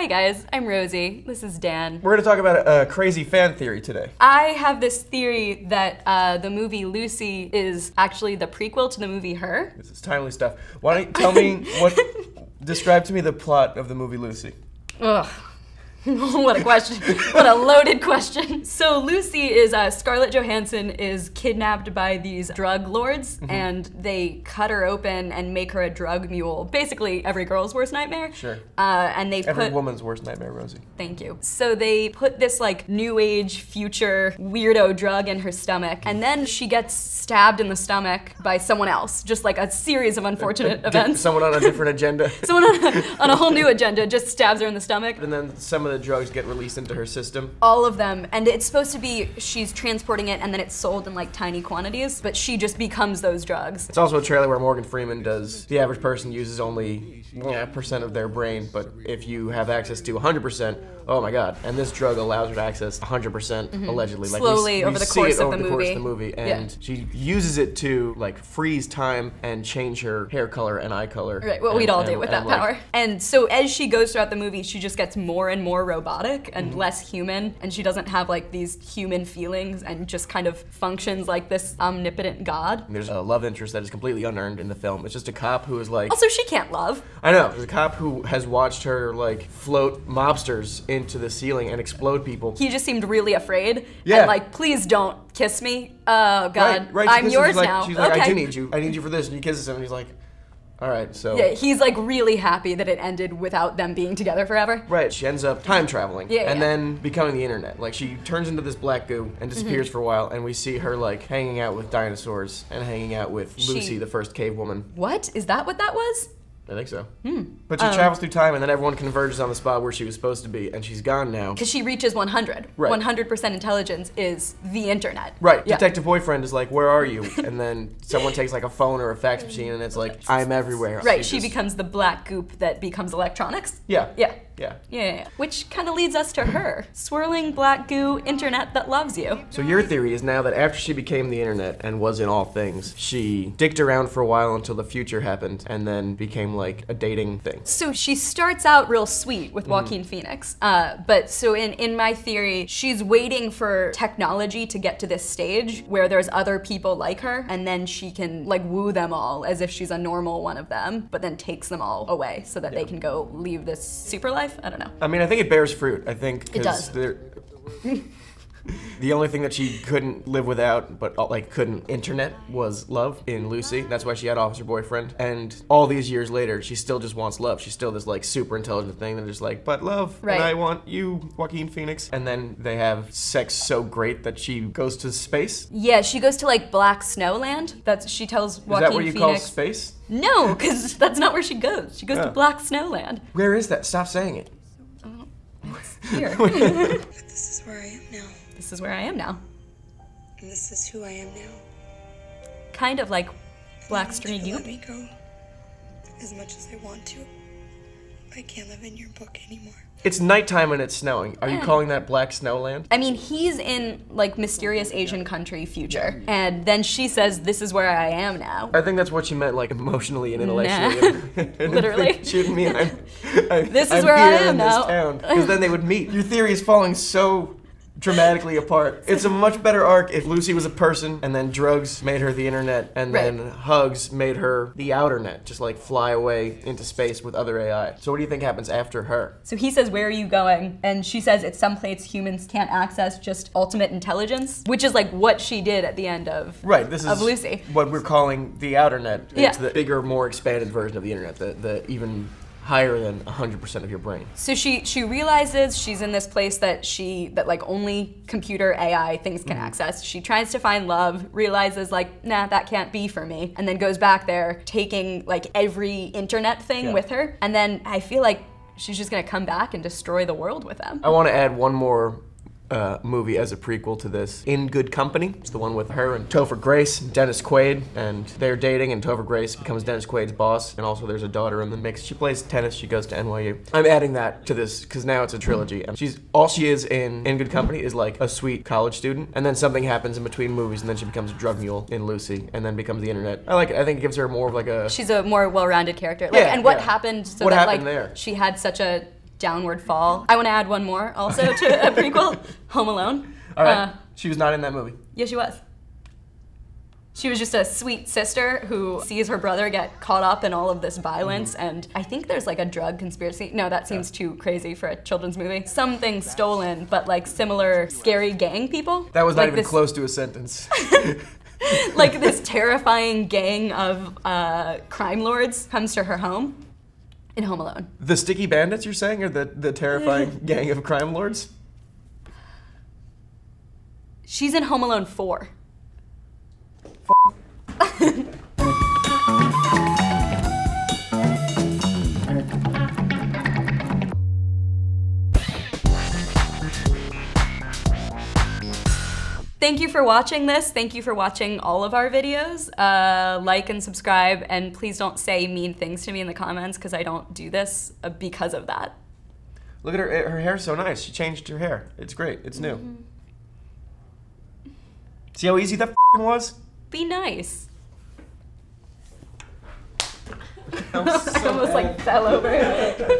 Hi guys, I'm Rosie. This is Dan. We're going to talk about a, a crazy fan theory today. I have this theory that uh, the movie Lucy is actually the prequel to the movie Her. This is timely stuff. Why don't you tell me what? describe to me the plot of the movie Lucy. Ugh. what a question. what a loaded question. So Lucy is uh, Scarlett Johansson is kidnapped by these drug lords Mm-hmm. and they cut her open and make her a drug mule. Basically every girl's worst nightmare. Sure. Uh, and they Every put woman's worst nightmare, Rosie. Thank you. So they put this like new age future weirdo drug in her stomach, and then she gets stabbed in the stomach by someone else. Just like a series of unfortunate Di- events. Someone on a different agenda. Someone on a, on a whole new agenda just stabs her in the stomach. And then some of the drugs get released into her system. All of them, and it's supposed to be she's transporting it, and then it's sold in like tiny quantities. But she just becomes those drugs. It's also a trailer where Morgan Freeman does the average person uses only yeah, percent of their brain, but if you have access to 100%, oh my god. And this drug allows her to access 100% allegedly. Mm-hmm. Slowly we, over we the see course of over the the course of movie. the movie. Yeah. And she uses it to like freeze time and change her hair color and eye color. Right, what and- we'd all and- do with and, that like, power. And so as she goes throughout the movie, she just gets more and more robotic and mm-hmm. less human, and she doesn't have like these human feelings and just kind of functions like this omnipotent god. There's a love interest that is completely unearned in the film. It's just a cop who is like, Also, she can't love. I know, there's a cop who has watched her like float mobsters into the ceiling and explode people. He just seemed really afraid. Yeah. And like, please don't kiss me. Oh God, right, right. I'm yours like, now. She's like, okay. I do need you. I need you for this. And he kisses him, and he's like, all right, so. Yeah, he's like really happy that it ended without them being together forever. Right, she ends up time traveling Yeah, and yeah. then becoming the internet. Like she turns into this black goo and disappears Mm-hmm. for a while, and we see her like hanging out with dinosaurs and hanging out with She- Lucy, the first cave woman. What is that? What that was? I think so. Hmm. But she Um, travels through time, and then everyone converges on the spot where she was supposed to be, and she's gone now. Because she reaches 100. Right. 100% intelligence is the internet. Right, Yeah. detective boyfriend is like, "Where are you?" And then someone takes like a phone or a fax machine, and it's like, "I'm everywhere." Right, she just- becomes the black goop that becomes electronics. Yeah. Yeah. Yeah. Yeah, yeah, yeah. Which kind of leads us to her. Swirling black goo internet that loves you. So your theory is now that after she became the internet and was in all things, she dicked around for a while until the future happened, and then became like a dating thing. So she starts out real sweet with Mm-hmm. Joaquin Phoenix. Uh, but so in, in my theory, she's waiting for technology to get to this stage where there's other people like her, and then she can like woo them all as if she's a normal one of them, but then takes them all away so that they can go leave this super life. I don't know. I mean, I think it bears fruit. I think It does. the only thing that she couldn't live without, but uh, like couldn't internet, was love in Lucy. That's why she had Officer Boyfriend. And all these years later, she still just wants love. She's still this like super intelligent thing that just like, but love, Right. and I want you, Joaquin Phoenix. And then they have sex so great that she goes to space. Yeah, she goes to like Black Snowland. That's she tells Joaquin Phoenix. Is that what you call space? no, because that's not where she goes. She goes to Oh. Black Snowland. Where is that? Stop saying it. Here. This is where I am now. this is where I am now. And this is who I am now. Kind of like Black String you Let me go. As much as I want to. I can't live in your book anymore. It's nighttime and it's snowing. Are you mm. calling that Black Snowland? I mean, he's in like mysterious Asian country future, and then she says, "This is where I am now." I think that's what she meant, like emotionally and intellectually. And Literally. she didn't mean I'm. I, This is I'm where I am in this now. town because then they would meet. Your theory is falling so dramatically apart. It's a much better arc if Lucy was a person and then drugs made her the internet and Right. then hugs made her the outer net, just like fly away into space with other AI. So what do you think happens after her? So he says, "Where are you going?" And she says, "It's someplace humans can't access, just ultimate intelligence," which is like what she did at the end of Right, this is of Lucy. what we're calling the outer net. It's Yeah. the bigger, more expanded version of the internet, the, the even higher than 100% of your brain. So she she realizes she's in this place that she that like only computer AI things can mm-hmm. access. She tries to find love, realizes like nah that can't be for me, and then goes back there taking like every internet thing Yeah. with her. And then I feel like she's just gonna come back and destroy the world with them. I want to add one more uh, movie as a prequel to this. In Good Company. It's the one with her and Topher Grace and Dennis Quaid, and they're dating, and Topher Grace becomes Dennis Quaid's boss, and also there's a daughter in the mix. She plays tennis. She goes to NYU. I'm adding that to this because now it's a trilogy. And she's all she is in In Good Company is like a sweet college student, and then something happens in between movies, and then she becomes a drug mule in Lucy, and then becomes the internet. I like. It. I think it gives her more of like a. She's a more well-rounded character. Like, Yeah, and what yeah. happened so What that happened like there? she had such a downward fall. I want to add one more also to a prequel, Home Alone. All right. Uh, she was not in that movie. yeah, she was. She was just a sweet sister who sees her brother get caught up in all of this violence, Mm-hmm. and I think there's like a drug conspiracy. No, that seems too crazy for a children's movie. Something stolen, but like similar scary gang people. That was not Like even this- close to a sentence. like this terrifying gang of uh, crime lords comes to her home in Home Alone. the Sticky Bandits, you're saying, or the, the terrifying gang of crime lords? She's in Home Alone 4. Thank you for watching this. Thank you for watching all of our videos. Uh, like and subscribe, and please don't say mean things to me in the comments because I don't do this uh, because of that. Look at her. Her hair's so nice. She changed her hair. It's great. It's new. Mm-hmm. See how easy that f***ing was? Be nice. That was I almost bad. like fell over.